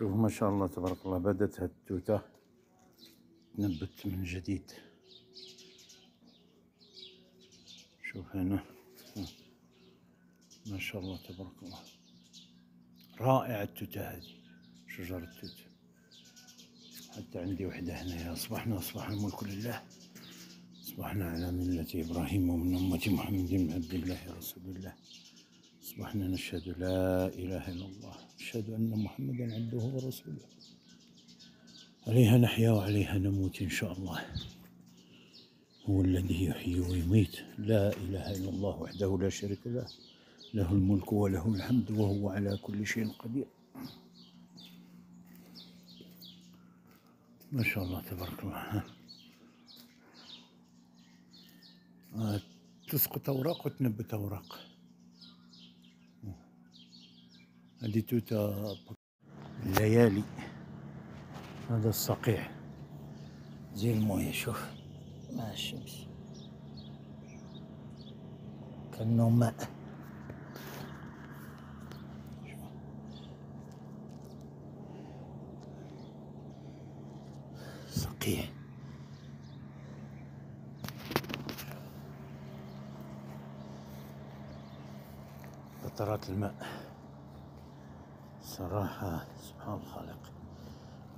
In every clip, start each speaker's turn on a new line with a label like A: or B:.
A: شوف ما شاء الله تبارك الله بدت هالتوتة تنبت من جديد. شوف هنا. ما شاء الله تبارك الله. رائعة التوتة هذه شجر التوت حتى عندي وحدة هنا أصبحنا أصبح الملك لله. أصبحنا على ملة إبراهيم ومن أمة محمد بن عبد الله رسول الله. أصبحنا نشهد لا إله إلا الله. نشهد أن محمدا عبده ورسوله. عليها نحيا وعليها نموت إن شاء الله. هو الذي يحيي ويميت. لا إله إلا الله وحده لا شريك له. له الملك وله الحمد وهو على كل شيء قدير. ما شاء الله تبارك الله. آه، تسقط أوراق وتنبت أوراق. هذه توتا الليالي هذا الصقيع. زي الموية شوف. مع الشمس. كأنه ماء. صقيع. قطرات الماء. صراحة سبحان الخالق.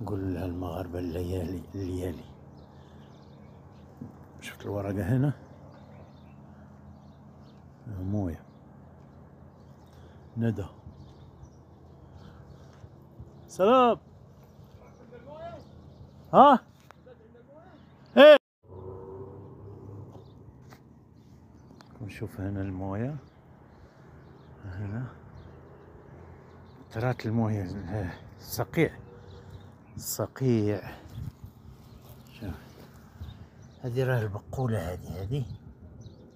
A: نقول لها المغاربة الليالي الليالي. شفت الورقة هنا؟ موية. ندى. سلام. ها؟ إيه. نشوف هنا الموية. هنا. ترات الموية. الصقيع الصقيع شوف هذه راه البقولة هذه هذه؟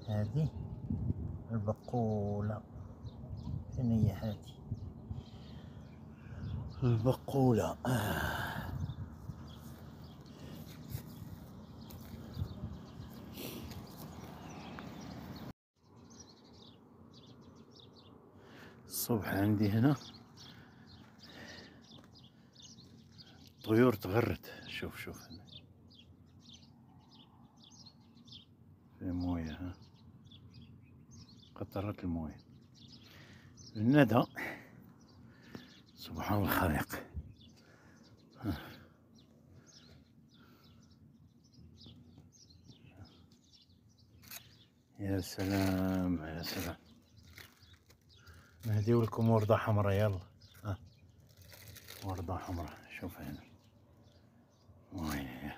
A: هذه؟ البقولة. فين هي هذه؟ البقولة. آه. الصبح عندي هنا. طيور تغرد. شوف شوف. هنا في موية ها؟ قطرات الموية. الندى. سبحان الخالق. يا سلام يا سلام. نهديو لكم وردة حمراء. يلا. ها. وردة حمراء. شوف هنا وين هي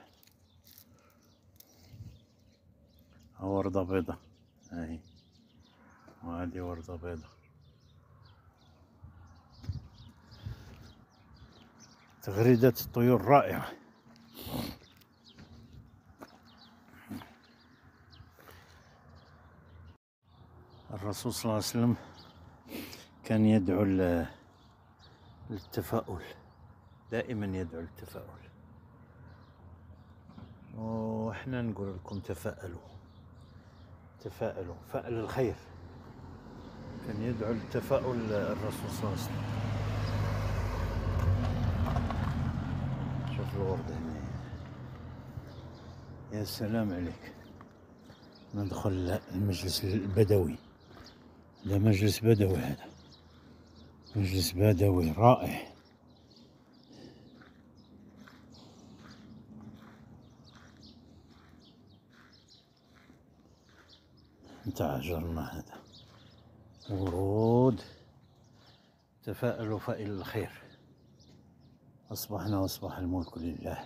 A: وردة بيضة. هاي وهذه وردة بيضة. تغريدة الطيور رائعة. الرسول صلى الله عليه وسلم كان يدعو للتفاؤل دائما يدعو للتفاؤل وإحنا نقول لكم تفاءلوا. تفاءلوا فأل الخير. كان يدعو للتفاؤل الرسول صلى الله عليه وسلم. شوف الورد هنا. يا سلام عليك. ندخل المجلس البدوي. ده مجلس بدوي هذا. مجلس بدوي رائع. تعجرنا هذا. ورود. تفاءلوا فإلى الخير. أصبحنا وأصبح الملك لله.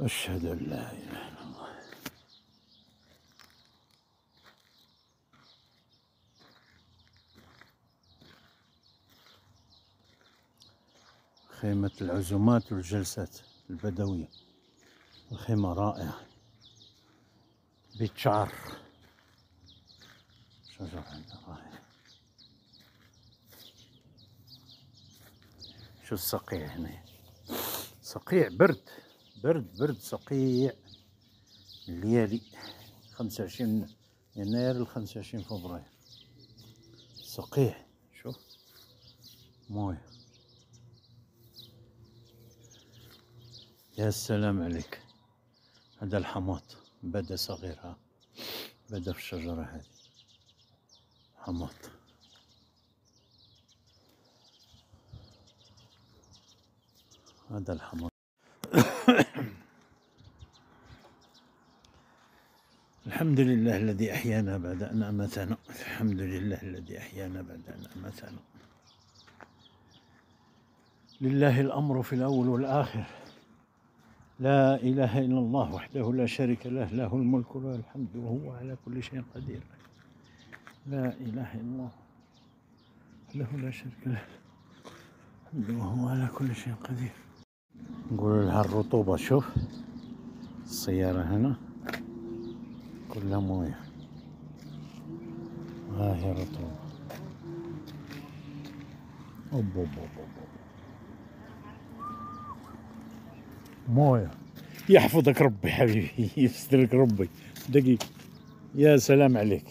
A: أشهد أن لا إله إلا الله. خيمة العزومات والجلسات البدوية. الخيمة رائعة. بيت شعر شجر عندنا؟ رائع. شو الصقيع هنا؟ صقيع برد. برد برد صقيع. الليالي. خمسة وعشرين يناير الخمسة وعشرين فبراير. صقيح شوف. موية. يا سلام عليك. هذا الحماط بدا صغير ها بدا في الشجرة هذه. حماط هذا الحماط الحمد لله الذي أحيانا بعد أن أماتنا الحمد لله الذي أحيانا بعد أن أماتنا لله الأمر في الأول والآخر. لا إله إلا الله وحده لا شريك له له الملك وله الحمد وهو على كل شيء قدير. لا إله إلا الله له لا شريك له الحمد وهو على كل شيء قدير. نقول لها الرطوبة شوف السيارة هنا كلها موية. ها هي رطوبة أوب أوب أوب أوب. موية يحفظك ربي حبيبي يسترك ربي. دقيقة. يا سلام عليك.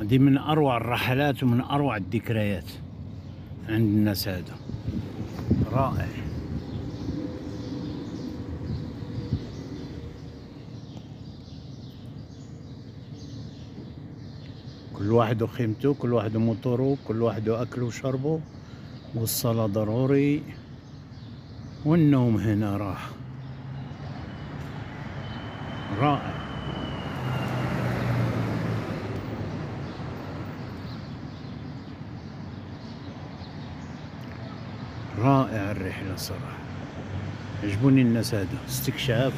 A: هذه من أروع الرحلات ومن أروع الذكريات عند الناس هذا. رائع. كل واحد وخيمته كل واحد وموتوره كل واحد وأكله وشربه والصلاة ضروري والنوم هنا راح رائع رائع الرحلة صراحة عجبوني الناس هذا استكشاف.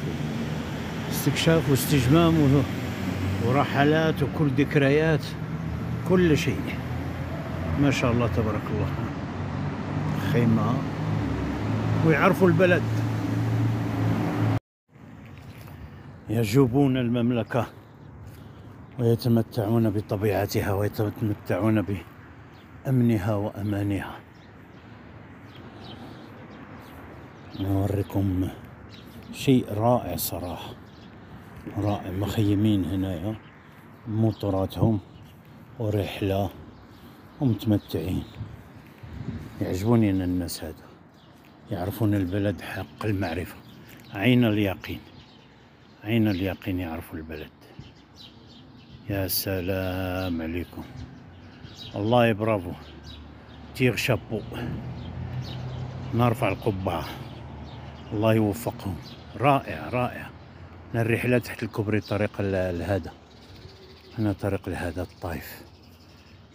A: استكشاف واستجمام. ورحلات وكل ذكريات كل شيء. ما شاء الله تبارك الله. خيمة. ويعرفوا البلد. يجوبون المملكة. ويتمتعون بطبيعتها ويتمتعون بأمنها وأمانها. نوريكم شيء رائع صراحة. رائع. مخيمين هنايا. موتوراتهم ورحلة ومتمتعين. يعجبوني الناس هذا يعرفون البلد حق المعرفة. عين اليقين. عين اليقين يعرفوا البلد. يا سلام عليكم. والله برافو. تيغ شابو. نرفع القبعة. الله يوفقهم. رائع رائع. الرحلة تحت الكوبري طريق ال- هنا طريق الهذا الطايف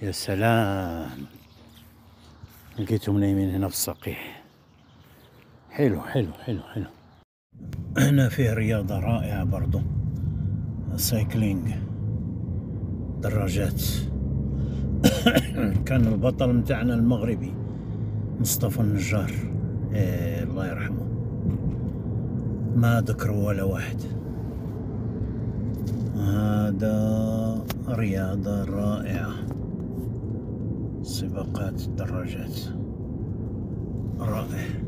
A: يا سلام. لقيتهم نايمين هنا في الصقيح. حلو حلو حلو حلو. هنا فيه رياضة رائعة برضو. سايكلينج دراجات. كان البطل متاعنا المغربي مصطفى النجار. إيه الله يرحمه. ما ذكروا ولا واحد. هذا رياضة رائعة سباقات الدراجات. رائع.